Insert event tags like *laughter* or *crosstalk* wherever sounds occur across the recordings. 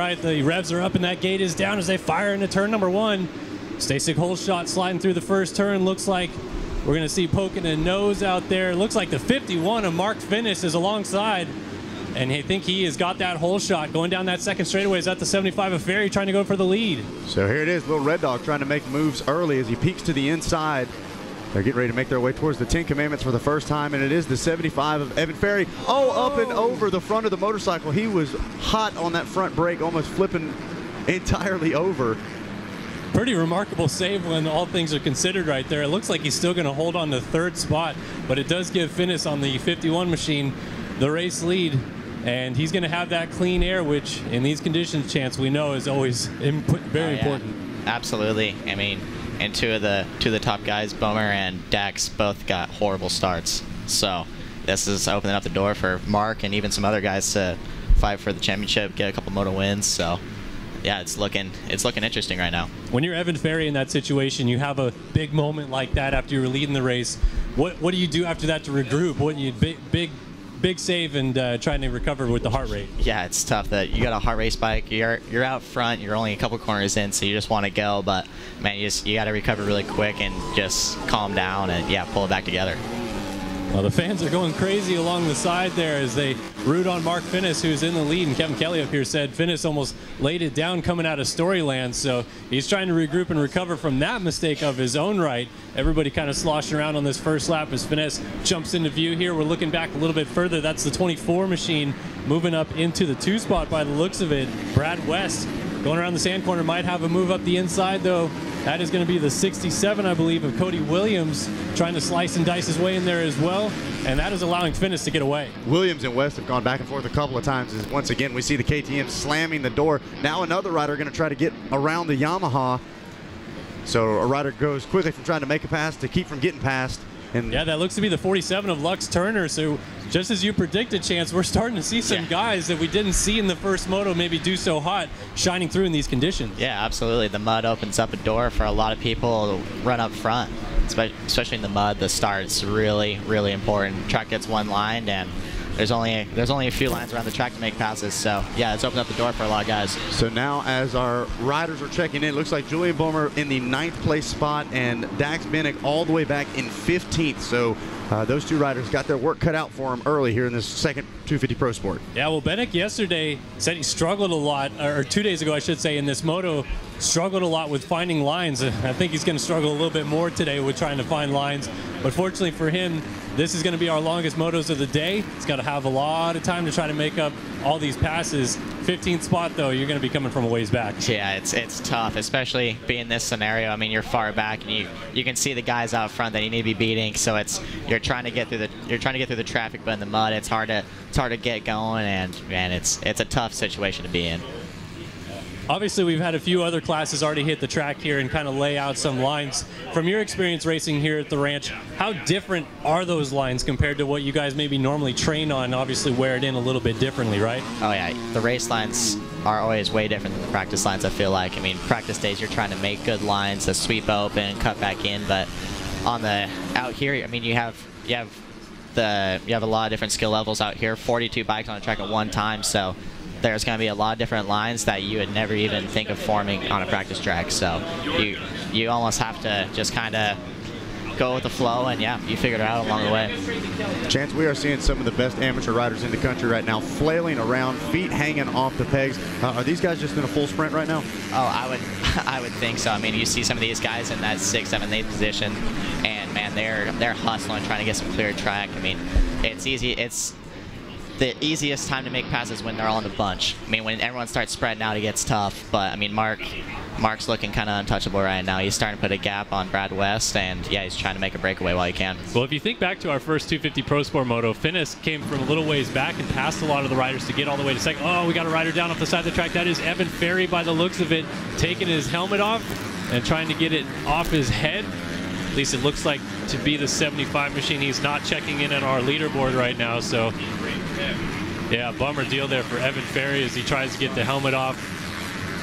Right, the revs are up and that gate is down as they fire into turn number one. Stasic Holeshot sliding through the first turn. Looks like we're going to see poking a nose out there. Looks like the 51 of Mark Fineis is alongside. And I think he has got that hole shot going down that second straightaway. Is that the 75 of Ferry trying to go for the lead? So here it is, little Red Dog trying to make moves early as he peeks to the inside. They're getting ready to make their way towards the Ten Commandments for the first time, and it is the 75 of Evan Ferry. Oh, up and over the front of the motorcycle. He was hot on that front brake, almost flipping entirely over. Pretty remarkable save when all things are considered right there. It looks like he's still going to hold on to third spot, but it does give Fineis on the 51 machine the race lead. And he's going to have that clean air, which in these conditions, Chance, we know is always imp- very Oh, yeah. important. Absolutely. I mean, and two of the two of the top guys, Beaumer and Dax, both got horrible starts. So this is opening up the door for Mark and even some other guys to fight for the championship, get a couple moto wins. So yeah, it's looking it's looking interesting right now. When you're Evan Ferry in that situation, you have a big moment like that after you're leading the race. What what do you do after that to regroup? What you big big big save and uh, trying to recover with the heart rate? Yeah, it's tough that you got a heart rate spike. You're you're out front. You're only a couple corners in, so you just want to go. But man, you just you got to recover really quick and just calm down and yeah, pull it back together. Well, the fans are going crazy along the side there as they root on Mark Fineis, who's in the lead. And Kevin Kelly up here said Fineis almost laid it down coming out of Storyland. So he's trying to regroup and recover from that mistake of his own right. Everybody kind of sloshing around on this first lap as Fineis jumps into view here. We're looking back a little bit further. That's the 24 machine moving up into the two spot by the looks of it. Brad West going around the sand corner might have a move up the inside though. That is going to be the 67, I believe, of Cody Williams trying to slice and dice his way in there as well. And that is allowing Fineis to get away. Williams and West have gone back and forth a couple of times. As once again, we see the KTM slamming the door. Now another rider going to try to get around the Yamaha. So a rider goes quickly from trying to make a pass to keep from getting past. And Yeah, that looks to be the 47 of Lux Turner. So just as you predicted, Chance, we're starting to see some Yeah. guys that we didn't see in the first moto maybe do so hot shining through in these conditions. Yeah, absolutely. The mud opens up a door for a lot of people to run up front, especially in the mud. The start's really, really important. Track gets one lined and there's only there's only a few lines around the track to make passes. So yeah, it's opened up the door for a lot of guys. So now, as our riders are checking in, it looks like Julien Beaumer in the ninth place spot and Dax Bennick all the way back in 15th. So uh, those two riders got their work cut out for them early here in this second 250 Pro Sport. Yeah, well, Bennick yesterday said he struggled a lot, or two days ago, I should say, in this moto, struggled a lot with finding lines. I think he's going to struggle a little bit more today with trying to find lines. But fortunately for him, this is going to be our longest motos of the day. He's got to have a lot of time to try to make up all these passes. 15th spot, though, you're going to be coming from a ways back. Yeah, it's it's tough, especially being this scenario. I mean, you're far back, and you you can see the guys out front that you need to be beating. So it's you're trying to get through the you're trying to get through the traffic, but in the mud, it's hard to it's hard to get going, and man, it's it's a tough situation to be in. Obviously, we've had a few other classes already hit the track here and kind of lay out some lines. From your experience racing here at the ranch, how different are those lines compared to what you guys maybe normally train on? Obviously, wear it in a little bit differently, right? Oh yeah, the race lines are always way different than the practice lines. I feel like. I mean, practice days you're trying to make good lines, to sweep open, cut back in, but on the out here, I mean, you have you have the you have a lot of different skill levels out here. 42 bikes on a track at one time, so there's going to be a lot of different lines that you would never even think of forming on a practice track. So you you almost have to just kind of go with the flow, and yeah, you figure it out along the way. Chance, we are seeing some of the best amateur riders in the country right now, flailing around, feet hanging off the pegs. Uh, are these guys just in a full sprint right now? Oh, I would, *laughs* I would think so. I mean, you see some of these guys in that sixth, seventh, eighth position, and man, they're they're hustling, trying to get some clear track. I mean, it's easy. It's the easiest time to make passes when they're all in a bunch. I mean, when everyone starts spreading out, it gets tough. But I mean, Mark, Mark's looking kind of untouchable right now. He's starting to put a gap on Brad West, and yeah, he's trying to make a breakaway while he can. Well, if you think back to our first 250 Pro Sport Moto, Fineis came from a little ways back and passed a lot of the riders to get all the way to second. Oh, we got a rider down off the side of the track. That is Evan Ferry by the looks of it, taking his helmet off and trying to get it off his head. At least it looks like to be the 75 machine. He's not checking in on our leaderboard right now, so yeah, bummer deal there for Evan Ferry as he tries to get the helmet off.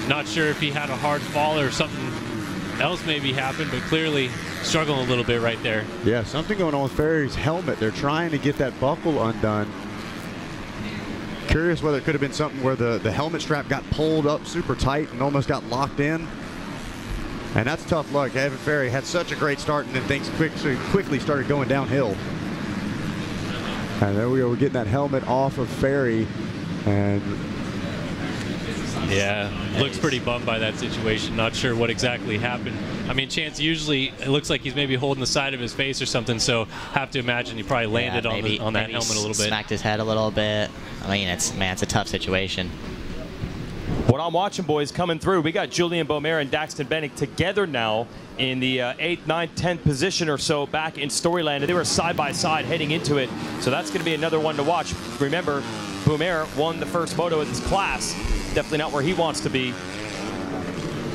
Not sure if he had a hard fall or something else maybe happened, but clearly struggling a little bit right there. Yeah, something going on with Ferry's helmet. They're trying to get that buckle undone. Curious whether it could have been something where the, the helmet strap got pulled up super tight and almost got locked in. And that's tough luck. Evan Ferry had such a great start, and then things quick, quickly started going downhill. And there we go. We're getting that helmet off of Ferry. And yeah, looks pretty bummed by that situation. Not sure what exactly happened. I mean, Chance usually it looks like he's maybe holding the side of his face or something. So have to imagine he probably landed yeah, maybe, on the, on that helmet a little bit. Smacked his head a little bit. I mean, it's man, it's a tough situation. What I'm watching, boys, coming through, we got Julien Beaumer and Daxton Bennick together now in the uh, 8th, 9th, 10th position or so back in Storyland. They were side by side heading into it, so that's going to be another one to watch. Remember, Beaumer won the first moto of this class. Definitely not where he wants to be.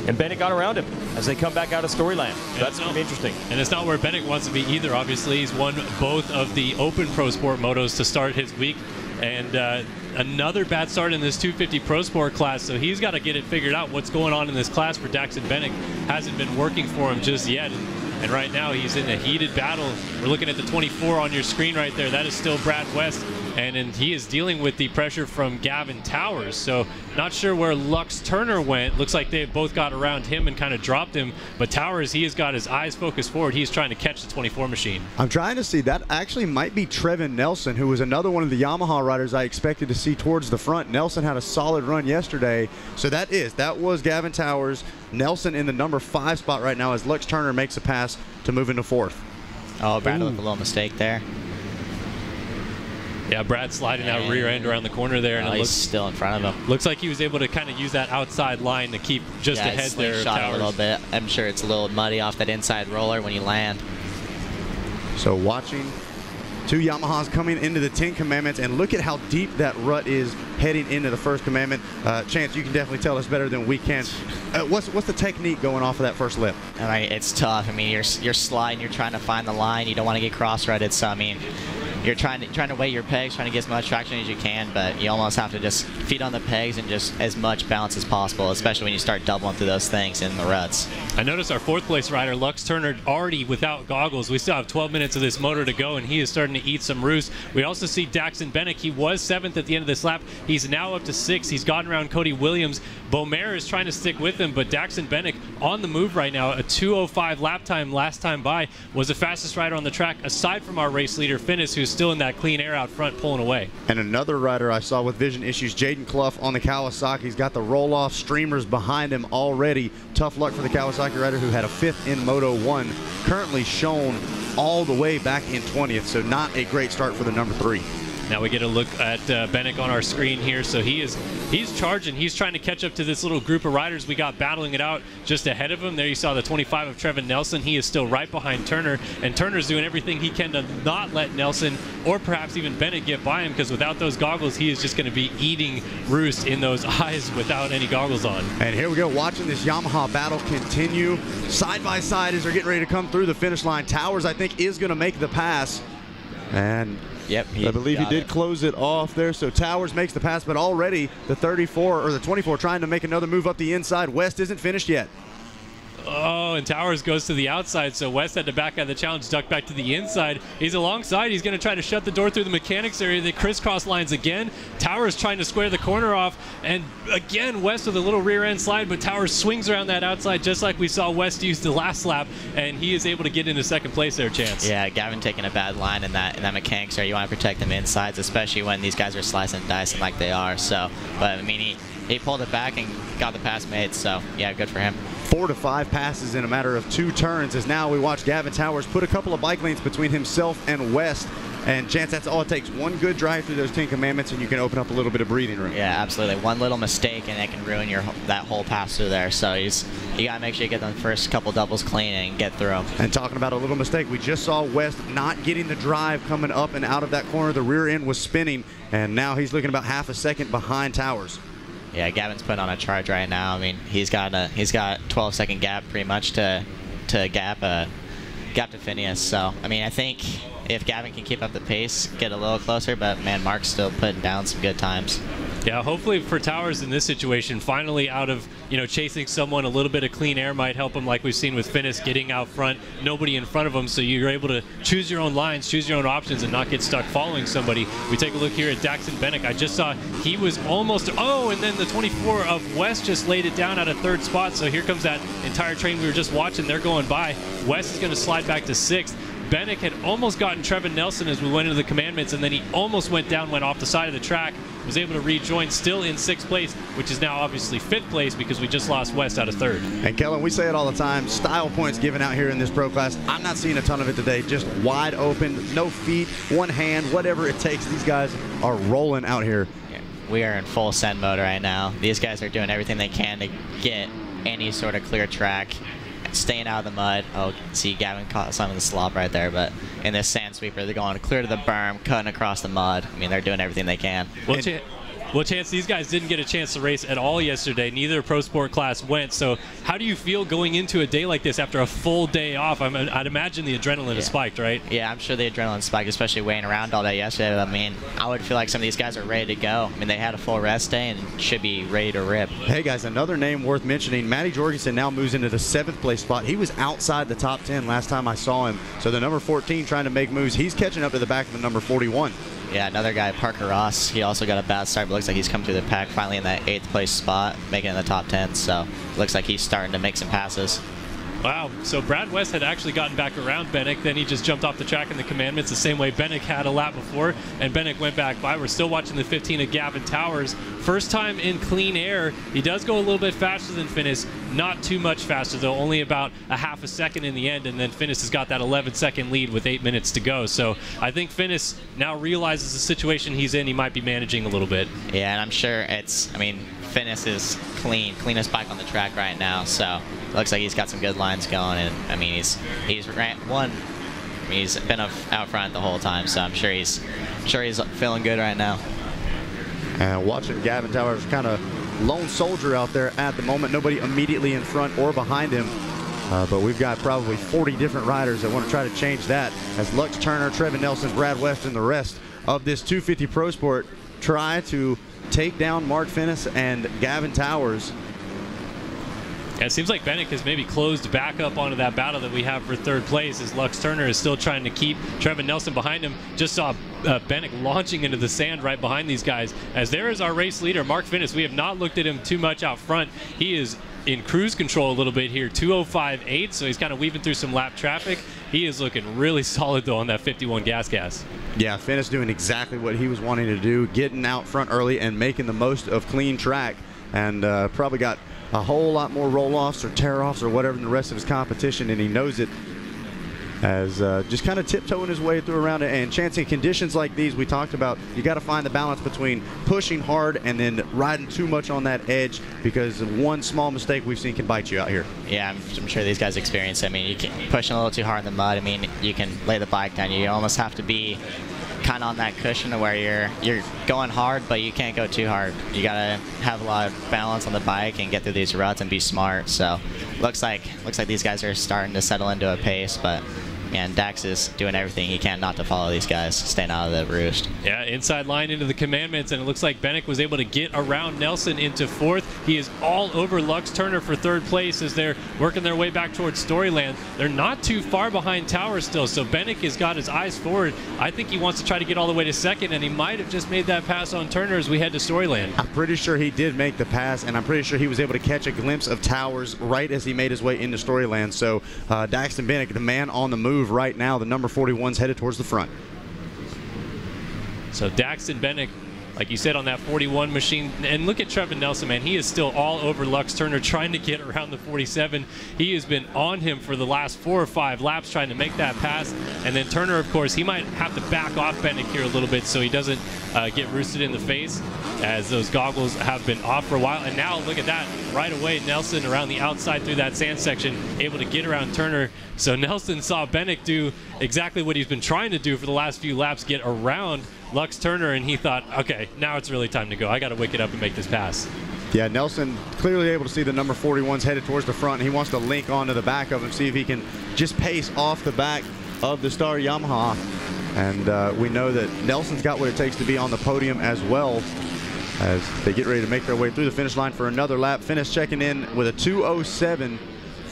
And Bennick got around him as they come back out of Storyland. So that's going to be interesting. And it's not where Bennick wants to be either, obviously. He's won both of the Open Pro Sport motos to start his week. And uh, another bad start in this 250 Pro Sport class, so he's got to get it figured out what's going on in this class for Daxton Bennick. Hasn't been working for him just yet. And, and right now he's in a heated battle. We're looking at the 24 on your screen right there. That is still Brad West and, and he is dealing with the pressure from Gavin Towers. So not sure where Lux Turner went. Looks like they both got around him and kind of dropped him. But Towers, he has got his eyes focused forward. He's trying to catch the 24 machine. I'm trying to see. That actually might be Trevin Nelson, who was another one of the Yamaha riders I expected to see towards the front. Nelson had a solid run yesterday. So that is, that was Gavin Towers. Nelson in the number five spot right now as Lux Turner makes a pass to move into fourth. Oh, Brad with a little mistake there. Yeah, Brad sliding out rear end around the corner there, and oh, it looks still in front of him. Looks like he was able to kind of use that outside line to keep just yeah, ahead there. Shot a little bit. I'm sure it's a little muddy off that inside roller when you land. So watching two Yamahas coming into the Ten Commandments, and look at how deep that rut is heading into the first commandment. Uh, Chance, you can definitely tell us better than we can. Uh, what's what's the technique going off of that first lip? I mean, it's tough. I mean, you're you're sliding, you're trying to find the line. You don't want to get cross-rutted. So I mean, you're trying to trying to weigh your pegs, trying to get as much traction as you can, but you almost have to just feed on the pegs and just as much balance as possible, especially when you start doubling through those things in the ruts. I noticed our fourth place rider, Lux Turner, already without goggles. We still have 12 minutes of this motor to go, and he is starting to eat some roost. We also see Daxton Bennick. He was seventh at the end of this lap. He's now up to six. He's gotten around Cody Williams. Beaumer is trying to stick with him, but Daxton Bennick on the move right now. A 205 lap time last time by was the fastest rider on the track, aside from our race leader, Fineis, who's still in that clean air out front pulling away. And another rider I saw with vision issues, Jaden Clough on the Kawasaki. He's got the roll-off streamers behind him already. Tough luck for the Kawasaki rider who had a fifth in Moto 1. Currently shown all the way back in 20th, so not a great start for the number three. Now we get a look at uh, Bennick on our screen here. So he is he's charging. He's trying to catch up to this little group of riders we got battling it out just ahead of him. There you saw the 25 of Trevin Nelson. He is still right behind Turner, and Turner's doing everything he can to not let Nelson or perhaps even Bennick get by him because without those goggles, he is just going to be eating roost in those *laughs* eyes without any goggles on. And here we go, watching this Yamaha battle continue side by side as they're getting ready to come through the finish line. Towers, I think, is going to make the pass. And Yep. I believe he did it. close it off there. So Towers makes the pass, but already the 34 or the 24 trying to make another move up the inside. West isn't finished yet. Oh, and Towers goes to the outside, so West had to back out of the challenge, duck back to the inside. He's alongside. He's going to try to shut the door through the mechanics area. They crisscross lines again. Towers trying to square the corner off, and again, West with a little rear end slide, but Towers swings around that outside just like we saw West use the last lap, and he is able to get into second place there, Chance. Yeah, Gavin taking a bad line in that in that mechanics area. You want to protect them insides, especially when these guys are slicing and dicing like they are. So, but I mean, he, he pulled it back and got the pass made, so yeah, good for him four to five passes in a matter of two turns as now we watch Gavin Towers put a couple of bike lanes between himself and West. And chance that's all it takes. One good drive through those Ten Commandments, and you can open up a little bit of breathing room. Yeah, absolutely. One little mistake, and it can ruin your that whole pass through there. So he's you gotta make sure you get the first couple doubles clean and get through them. And talking about a little mistake, we just saw West not getting the drive coming up and out of that corner. The rear end was spinning, and now he's looking about half a second behind Towers yeah, Gavin's putting on a charge right now. I mean, he's got a he's got 12 second gap pretty much to to gap uh, gap to Fineis. So I mean, I think if Gavin can keep up the pace, get a little closer, but man, Mark's still putting down some good times. Yeah, hopefully for Towers in this situation, finally out of you know chasing someone, a little bit of clean air might help him, like we've seen with Fineis getting out front, nobody in front of him, so you're able to choose your own lines, choose your own options, and not get stuck following somebody. We take a look here at Daxton Bennick. I just saw he was almost oh, and then the 24 of West just laid it down at a third spot. So here comes that entire train we were just watching. They're going by. West is going to slide back to sixth. Bennick had almost gotten Trevin Nelson as we went into the commandments, and then he almost went down, went off the side of the track, was able to rejoin, still in sixth place, which is now obviously fifth place because we just lost West out of third. And Kellen, we say it all the time, style points given out here in this pro class. I'm not seeing a ton of it today, just wide open, no feet, one hand, whatever it takes. These guys are rolling out here. We are in full send mode right now. These guys are doing everything they can to get any sort of clear track staying out of the mud. Oh, see, Gavin caught some of the slop right there, but in this sand sweeper, they're going clear to the berm, cutting across the mud. I mean, they're doing everything they can. Well, well, Chance, these guys didn't get a chance to race at all yesterday. Neither pro sport class went. So, how do you feel going into a day like this after a full day off? I mean, I'd imagine the adrenaline yeah. is spiked, right? Yeah, I'm sure the adrenaline spiked, especially weighing around all day yesterday. I mean, I would feel like some of these guys are ready to go. I mean, they had a full rest day and should be ready to rip. Hey, guys, another name worth mentioning. Matty Jorgensen now moves into the seventh place spot. He was outside the top 10 last time I saw him. So, the number 14 trying to make moves. He's catching up to the back of the number 41. Yeah, another guy, Parker Ross. He also got a bad start, but looks like he's come through the pack finally in that eighth place spot, making it in the top 10. So looks like he's starting to make some passes. Wow. So Brad West had actually gotten back around Bennick. Then he just jumped off the track in the commandments the same way Bennick had a lap before, and Bennick went back by. We're still watching the 15 of Gavin Towers. First time in clean air. He does go a little bit faster than Fineis. Not too much faster, though, only about a half a second in the end. And then Fineis has got that 11 second lead with eight minutes to go. So I think Fineis now realizes the situation he's in. He might be managing a little bit. Yeah, and I'm sure it's, I mean, Fineis is clean, cleanest bike on the track right now. So looks like he's got some good lines going, and I mean he's he's ran one. I mean, he's been out front the whole time, so I'm sure he's sure he's feeling good right now. And watching Gavin Towers kind of lone soldier out there at the moment. Nobody immediately in front or behind him. Uh, but we've got probably 40 different riders that want to try to change that as Lux Turner, Trevin Nelson, Brad West, and the rest of this 250 Pro Sport try to take down Mark Fineis and Gavin Towers. Yeah, it seems like Bennick has maybe closed back up onto that battle that we have for third place as Lux Turner is still trying to keep Trevin Nelson behind him. Just saw uh, Bennick launching into the sand right behind these guys. As there is our race leader, Mark Fineis. We have not looked at him too much out front. He is in cruise control a little bit here, 205.8, so he's kind of weaving through some lap traffic. He is looking really *laughs* solid, though, on that 51 gas gas. Yeah, Finn is doing exactly what he was wanting to do, getting out front early and making the most of clean track, and uh, probably got a whole lot more roll-offs or tear-offs or whatever than the rest of his competition, and he knows it as uh, just kind of tiptoeing his way through around it. And chancing conditions like these, we talked about, you got to find the balance between pushing hard and then riding too much on that edge because one small mistake we've seen can bite you out here. Yeah, I'm, I'm sure these guys experience. I mean, you can pushing a little too hard in the mud. I mean, you can lay the bike down. You almost have to be kind of on that cushion where you're you're going hard, but you can't go too hard. You gotta have a lot of balance on the bike and get through these ruts and be smart. So, looks like looks like these guys are starting to settle into a pace, but and Dax is doing everything he can not to follow these guys, staying out of the roost. Yeah, inside line into the commandments, and it looks like Bennick was able to get around Nelson into fourth. He is all over Lux Turner for third place as they're working their way back towards Storyland. They're not too far behind Tower still, so Bennick has got his eyes forward. I think he wants to try to get all the way to second, and he might have just made that pass on Turner as we head to Storyland. I'm pretty sure he did make the pass, and I'm pretty sure he was able to catch a glimpse of Towers right as he made his way into Storyland. So uh, Daxton Bennick, the man on the move right now, the number 41's headed towards the front. So Daxton Bennick like you said on that 41 machine. And look at Trevin Nelson, man. He is still all over Lux Turner trying to get around the 47. He has been on him for the last four or five laps trying to make that pass. And then Turner, of course, he might have to back off Bennick here a little bit so he doesn't uh, get roosted in the face as those goggles have been off for a while. And now look at that. Right away, Nelson around the outside through that sand section, able to get around Turner. So Nelson saw Bennick do exactly what he's been trying to do for the last few laps, get around Lux Turner, and he thought, okay, now it's really time to go. I got to wake it up and make this pass. Yeah, Nelson clearly able to see the number 41's headed towards the front. He wants to link onto the back of him, see if he can just pace off the back of the Star Yamaha. And uh, we know that Nelson's got what it takes to be on the podium as well. as they get ready to make their way through the finish line for another lap. Finish checking in with a 207.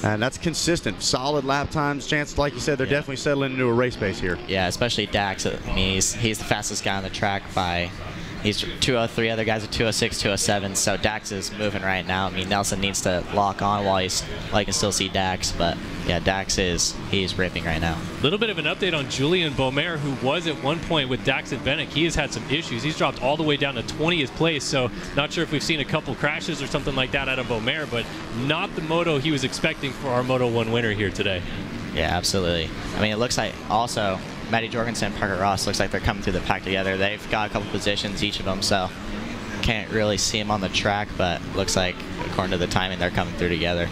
And that's consistent, solid lap times. Chance, like you said, they're Yeah. definitely settling into a race pace here. Yeah, especially Dax. I mean, he's, he's the fastest guy on the track by. He's 203. Other guys are 206, 207. So Dax is moving right now. I mean, Nelson needs to lock on while he's you can still see Dax. But yeah, Dax is he's ripping right now. A little bit of an update on Julien Beaumer, who was at one point with Dax and Bennick. He has had some issues. He's dropped all the way down to 20th place, so not sure if we've seen a couple crashes or something like that out of Beaumer, but not the moto he was expecting for our Moto 1 winner here today. Yeah, absolutely. I mean, it looks like also Matty Jorgensen, and Parker Ross looks like they're coming through the pack together. They've got a couple positions each of them, so can't really see them on the track, but looks like according to the timing, they're coming through together.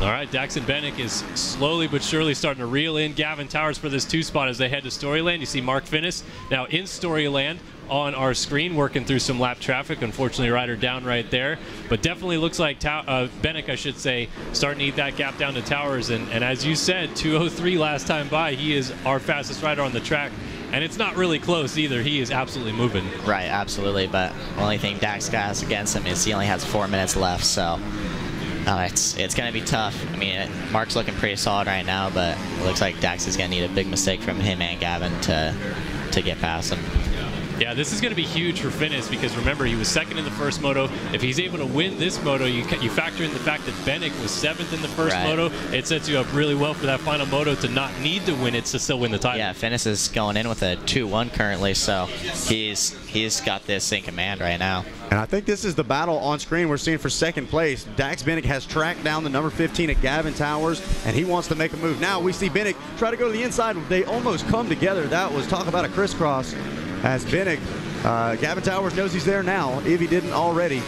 All right, Daxton Bennick is slowly but surely starting to reel in Gavin Towers for this two spot as they head to Storyland. You see Mark Fineis now in Storyland on our screen working through some lap traffic. Unfortunately, rider down right there, but definitely looks like Tow- uh, Bennick, I should say, starting to eat that gap down to Towers. And, and as you said, 203 last time by, he is our fastest rider on the track. And it's not really close either. He is absolutely moving. Right, absolutely. But only thing Dax has against him is he only has four minutes left, so uh, it's it's gonna be tough. I mean, it, Mark's looking pretty solid right now, but it looks like Dax is gonna need a big mistake from him and Gavin to to get past him. Yeah, this is going to be huge for Fineis because remember he was second in the first moto. If he's able to win this moto, you you factor in the fact that Bennick was seventh in the first Right. moto. It sets you up really well for that final moto to not need to win it to still win the title. Yeah, Fineis is going in with a 2-1 currently, so he's he's got this in command right now. And I think this is the battle on screen we're seeing for second place. Dax Bennick has tracked down the number 15 at Gavin Towers, and he wants to make a move. Now we see Bennick try to go to the inside. They almost come together. That was talk about a crisscross as Bennick, uh, Gavin Towers knows he's there now, if he didn't already.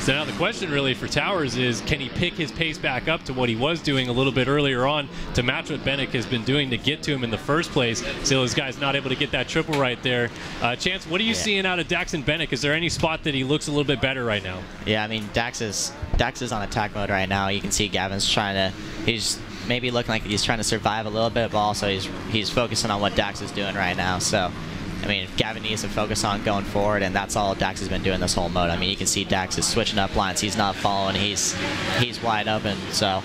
So now the question really for Towers is can he pick his pace back up to what he was doing a little bit earlier on to match what Bennick has been doing to get to him in the first place? So this guy's not able to get that triple right there. Uh, Chance, what are you Yeah. seeing out of Daxton Bennick? Is there any spot that he looks a little bit better right now? Yeah, I mean Dax is Dax is on attack mode right now. You can see Gavin's trying to he's maybe looking like he's trying to survive a little bit, but also he's he's focusing on what Dax is doing right now. So I mean Gavin needs to focus on going forward and that's all Dax has been doing this whole mode. I mean you can see Dax is switching up lines, he's not following, he's he's wide open. So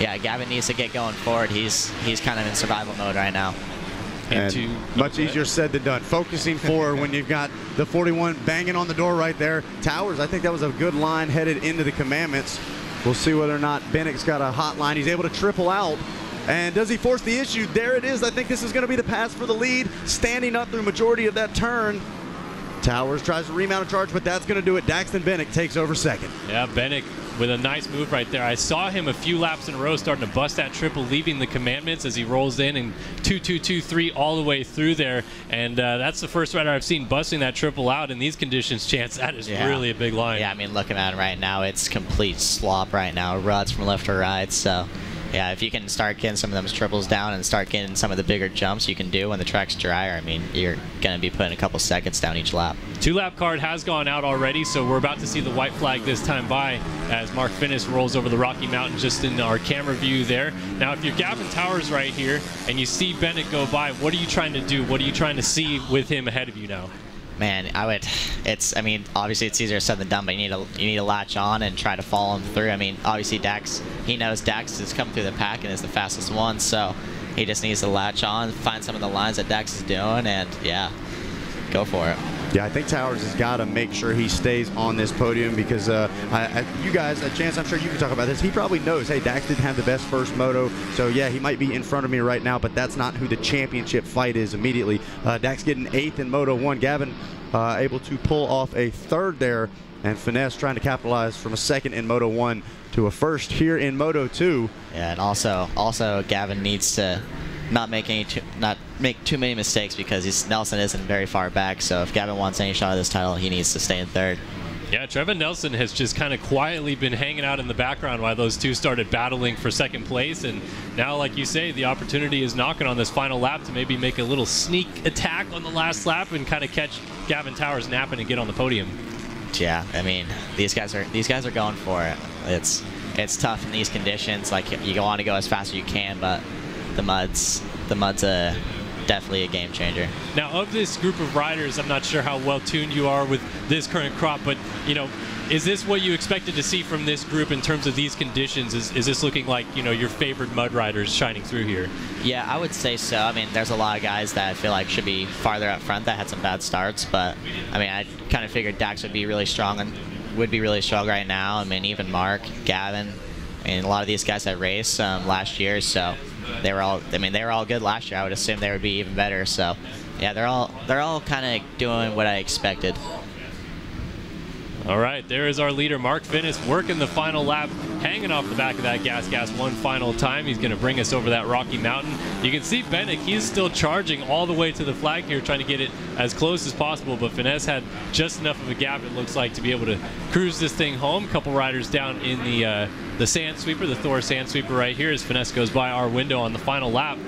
yeah, Gavin needs to get going forward. He's he's kind of in survival mode right now. And Into- much easier said than done. Focusing *laughs* forward when you've got the 41 banging on the door right there. Towers, I think that was a good line headed into the commandments. We'll see whether or not Bennick's got a hot line. He's able to triple out. And does he force the issue? There it is. I think this is going to be the pass for the lead. Standing up through majority of that turn. Towers tries to remount a charge, but that's going to do it. Daxton Bennick takes over second. Yeah, Bennick with a nice move right there. I saw him a few laps in a row starting to bust that triple, leaving the commandments as he rolls in and two, two, two, three all the way through there. And uh, that's the first rider I've seen busting that triple out in these conditions. Chance, that is Yeah. really a big line. Yeah, I mean, looking at it right now, it's complete slop right now. Ruts from left to right. So, yeah, if you can start getting some of those triples down and start getting some of the bigger jumps you can do when the track's drier, I mean, you're going to be putting a couple seconds down each lap. Two lap card has gone out already, so we're about to see the white flag this time by as Mark Finnis rolls over the Rocky Mountain just in our camera view there. Now, if you're Gavin Towers right here and you see Bennick go by, what are you trying to do? What are you trying to see with him ahead of you now? Man, I would. It's. I mean, obviously it's easier said than done, but you need to you need to latch on and try to follow him through. I mean, obviously Dax. He knows Dax is coming through the pack and is the fastest one, so he just needs to latch on, find some of the lines that Dax is doing, and yeah, go for it. Yeah, I think Towers has got to make sure he stays on this podium because uh, I, I, you guys, a chance I'm sure you can talk about this. He probably knows, hey, Dax didn't have the best first moto, so yeah, he might be in front of me right now, but that's not who the championship fight is immediately. Uh, Dax getting eighth in Moto 1. Gavin uh, able to pull off a third there, and Fineis trying to capitalize from a second in Moto 1 to a first here in Moto 2. Yeah, and also also Gavin needs to not make any not make too many mistakes because he's, Nelson isn't very far back. So if Gavin wants any shot of this title, he needs to stay in third. Yeah, Trevin Nelson has just kind of quietly been hanging out in the background while those two started battling for second place. And now, like you say, the opportunity is knocking on this final lap to maybe make a little sneak attack on the last lap and kind of catch Gavin Towers napping and get on the podium. Yeah, I mean these guys are these guys are going for it. It's it's tough in these conditions. Like you want to go as fast as you can, but the mud's the mud's a definitely a game changer. Now, of this group of riders, I'm not sure how well tuned you are with this current crop, but you know, is this what you expected to see from this group in terms of these conditions? Is, is this looking like you know your favorite mud riders shining through here? Yeah, I would say so. I mean, there's a lot of guys that I feel like should be farther up front that had some bad starts, but I mean, I kind of figured Dax would be really strong and would be really strong right now. I mean, even Mark, Gavin, and a lot of these guys that raced um, last year, so they were all. I mean, they were all good last year. I would assume they would be even better. So, yeah, they're all they're all kind of doing what I expected. All right, there is our leader, Mark Fineis, working the final lap, hanging off the back of that gas gas one final time. He's going to bring us over that rocky mountain. You can see Bennick, he's still charging all the way to the flag here, trying to get it as close as possible, but Fineis had just enough of a gap, it looks like, to be able to cruise this thing home. A couple riders down in the, uh, the sand sweeper, the Thor sand sweeper right here as Fineis goes by our window on the final lap.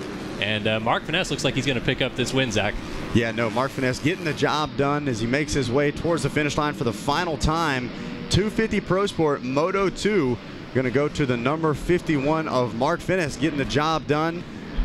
And uh, Mark Fineis looks like he's going to pick up this win, Zach. Yeah, no, Mark Fineis getting the job done as he makes his way towards the finish line for the final time. 250 Pro Sport Moto 2 going to go to the number 51 of Mark Fineis getting the job done.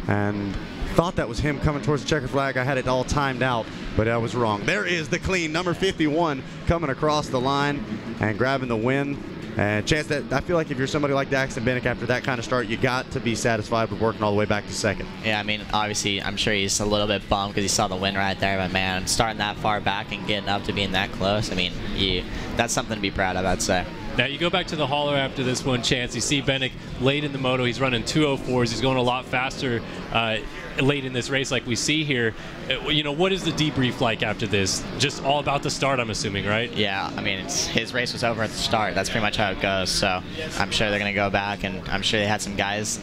And thought that was him coming towards the checker flag. I had it all timed out, but I was wrong. There is the clean number 51 coming across the line and grabbing the win. And chance that I feel like if you're somebody like Daxton Bennick after that kind of start, you got to be satisfied with working all the way back to second. Yeah, I mean, obviously, I'm sure he's a little bit bummed because he saw the win right there. But man, starting that far back and getting up to being that close, I mean, you, that's something to be proud of, I'd say. Now you go back to the hauler after this one chance. You see Bennick late in the moto. He's running 204s. He's going a lot faster uh, late in this race, like we see here. Uh, you know, what is the debrief like after this? Just all about the start, I'm assuming, right? Yeah, I mean, his race was over at the start. That's pretty much how it goes. So I'm sure they're going to go back, and I'm sure they had some guys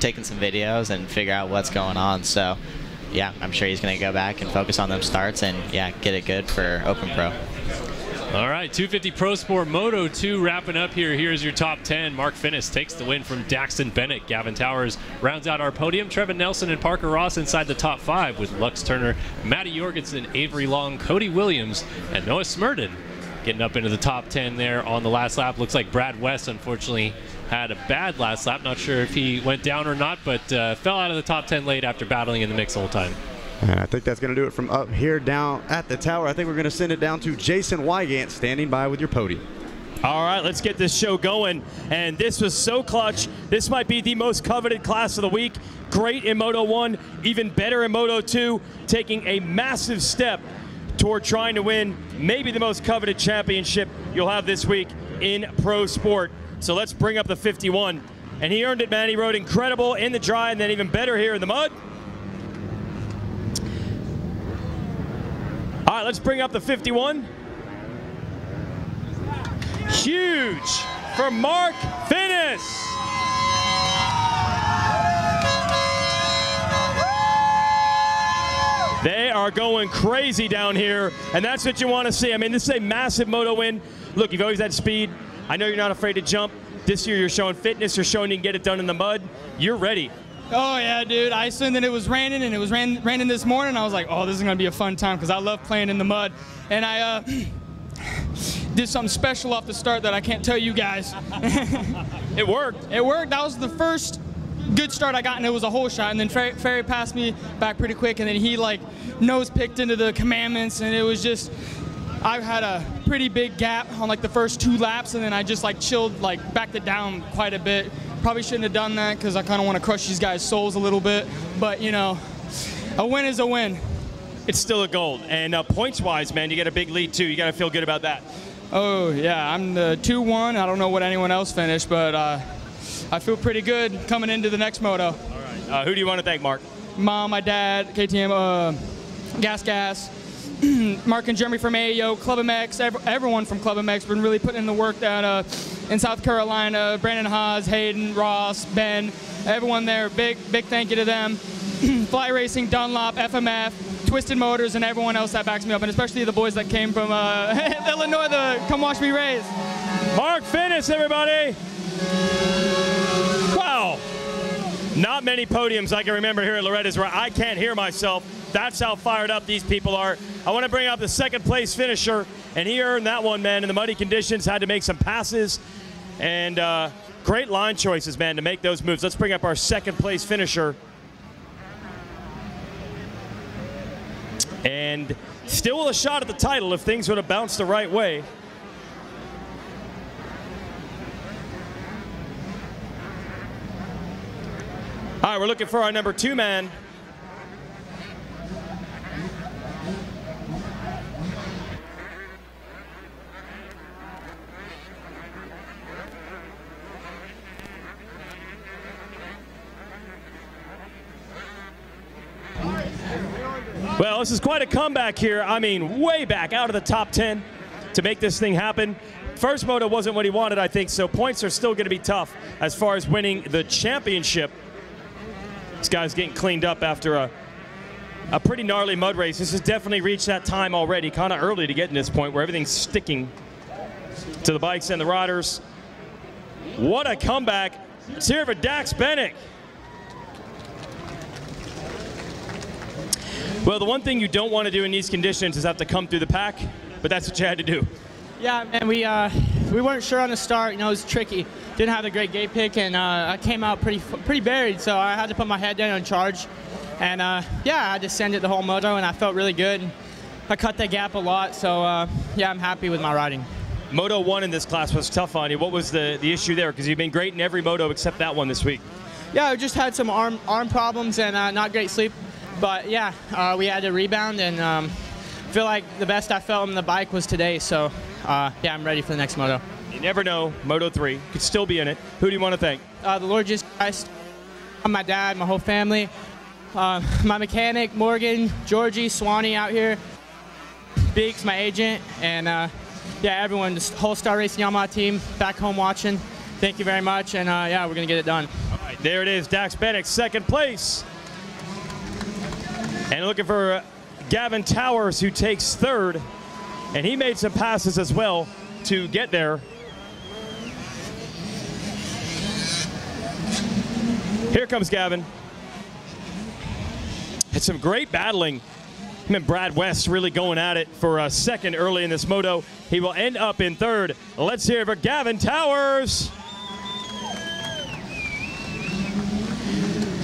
taking some videos and figure out what's going on. So yeah, I'm sure he's going to go back and focus on them starts and yeah, get it good for Open Pro. All right, 250 Pro Sport Moto 2 wrapping up here. Here's your top 10. Mark Fineis takes the win from Daxton Bennick. Gavin Towers rounds out our podium. Trevin Nelson and Parker Ross inside the top five with Lux Turner, Matty Jorgensen, Avery Long, Cody Williams, and Noah Smurden getting up into the top 10 there on the last lap. Looks like Brad West, unfortunately, had a bad last lap. Not sure if he went down or not, but uh, fell out of the top 10 late after battling in the mix the whole time. And I think that's going to do it from up here down at the tower. I think we're going to send it down to Jason Weigandt standing by with your podium. All right, let's get this show going. And this was so clutch. This might be the most coveted class of the week. Great in Moto 1, even better in Moto 2, taking a massive step toward trying to win maybe the most coveted championship you'll have this week in pro sport. So let's bring up the 51. And he earned it, man. He rode incredible in the dry and then even better here in the mud. Right, let's bring up the 51. Huge for Mark Fineis. They are going crazy down here, and that's what you want to see. I mean, this is a massive moto win. Look, you've always had speed. I know you're not afraid to jump. This year you're showing fitness, you're showing you can get it done in the mud. You're ready. Oh yeah, dude. I assumed that it was raining, and it was rain, raining this morning. I was like, oh, this is gonna be a fun time because I love playing in the mud. And I uh, *sighs* did something special off the start that I can't tell you guys. *laughs* it worked. It worked. That was the first good start I got, and it was a hole shot. And then Ferry, Ferry passed me back pretty quick, and then he like nose picked into the commandments, and it was just. I had a pretty big gap on like the first two laps, and then I just like chilled, like backed it down quite a bit. Probably shouldn't have done that because I kind of want to crush these guys' souls a little bit. But you know, a win is a win. It's still a gold, and uh, points-wise, man, you get a big lead too. You got to feel good about that. Oh yeah, I'm the 2-1. I don't know what anyone else finished, but uh, I feel pretty good coming into the next moto. All right. Uh, who do you want to thank, Mark? Mom, my dad, KTM, uh, Gas Gas, *clears throat* Mark and Jeremy from AAO, Club MX, everyone from Club MX been really putting in the work that uh, in South Carolina, Brandon Haas, Hayden, Ross, Ben, everyone there. Big, big thank you to them. *clears throat* Fly Racing, Dunlop, FMF, Twisted Motors, and everyone else that backs me up, and especially the boys that came from uh, *laughs* Illinois to come watch me race. Mark Fineis, everybody. Wow. Not many podiums I can remember here at Loretta's where I can't hear myself. That's how fired up these people are. I want to bring up the second place finisher, and he earned that one, man, in the muddy conditions, had to make some passes, and uh, great line choices, man, to make those moves. Let's bring up our second place finisher. and still a shot at the title if things would have bounced the right way. All right, we're looking for our number two man. Well, this is quite a comeback here. I mean, way back out of the top 10 to make this thing happen. First moto wasn't what he wanted, I think, so points are still going to be tough as far as winning the championship. This guy's getting cleaned up after a, a pretty gnarly mud race. This has definitely reached that time already, kind of early to get in this point where everything's sticking to the bikes and the riders. What a comeback. It's here for Dax Bennick. Well, the one thing you don't want to do in these conditions is have to come through the pack, but that's what you had to do. Yeah, man, we uh, we weren't sure on the start. You know, it was tricky. Didn't have a great gate pick, and uh, I came out pretty pretty buried. So I had to put my head down and charge. And uh, yeah, I descended the whole moto, and I felt really good. I cut that gap a lot. So uh, yeah, I'm happy with my riding. Moto 1 in this class was tough on you. What was the, the issue there? Because you've been great in every moto except that one this week. Yeah, I just had some arm arm problems and uh, not great sleep. But yeah, uh, we had to rebound and um, feel like the best I felt on the bike was today. So uh, yeah, I'm ready for the next moto. You never know. Moto 3 could still be in it. Who do you want to thank? Uh, the Lord Jesus Christ, my dad, my whole family, uh, *laughs* my mechanic, Morgan, Georgie, Swanee out here, Beeks, my agent, and uh, yeah, everyone, the whole Star Racing Yamaha team back home watching. Thank you very much, and uh, yeah, we're gonna get it done. All right, there it is. Dax Bennick, second place. And looking for uh, Gavin Towers, who takes third. And he made some passes as well to get there. Here comes Gavin. Had some great battling. Him and Brad West really going at it for a second early in this moto. He will end up in third. Let's hear it for Gavin Towers.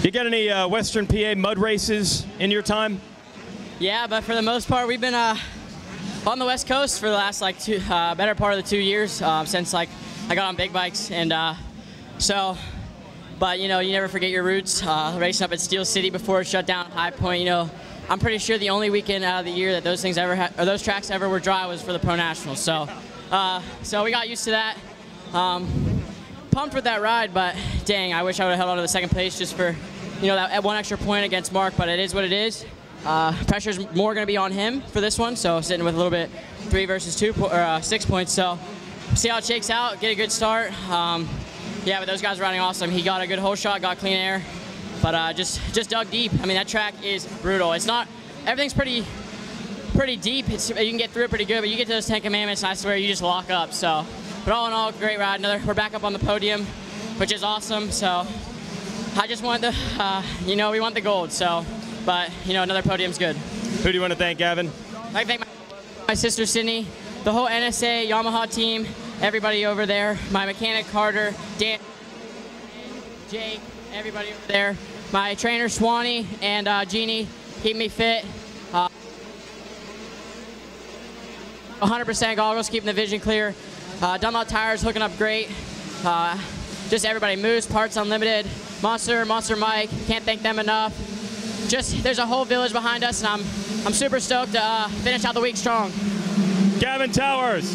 You got any uh, Western PA mud races in your time? Yeah, but for the most part, we've been uh, on the West Coast for the last like two, uh, better part of the two years um, since like I got on big bikes, and uh, so. But you know, you never forget your roots. Uh, racing up at Steel City before it shut down High Point, you know, I'm pretty sure the only weekend out of the year that those things ever or those tracks ever were dry was for the Pro Nationals. So, uh, so we got used to that. Um, pumped with that ride, but dang, I wish I would have held on to the second place just for, you know, that one extra point against Mark. But it is what it is. Uh, pressure's more going to be on him for this one, so sitting with a little bit three versus two or uh, six points. So see how it shakes out. Get a good start. Um, yeah, but those guys are riding awesome. He got a good hole shot, got clean air, but uh, just just dug deep. I mean, that track is brutal. It's not everything's pretty pretty deep. It's, you can get through it pretty good, but you get to those Ten Commandments, and I swear you just lock up. So, but all in all, great ride. Another, we're back up on the podium, which is awesome. So, I just want the, uh, you know, we want the gold. So, but you know, another podium's good. Who do you want to thank, Gavin? To thank my, my sister Sydney, the whole NSA Yamaha team, everybody over there, my mechanic Carter, Dan, Jake, everybody over there, my trainer Swanee and uh, Jeannie, keep me fit. Uh, 100% goggles, keeping the vision clear. Uh, Dunlop tires hooking up great. Uh, just everybody, Moose, Parts Unlimited, Monster, Monster Mike, can't thank them enough. Just there's a whole village behind us, and I'm I'm super stoked to uh, finish out the week strong. Gavin Towers.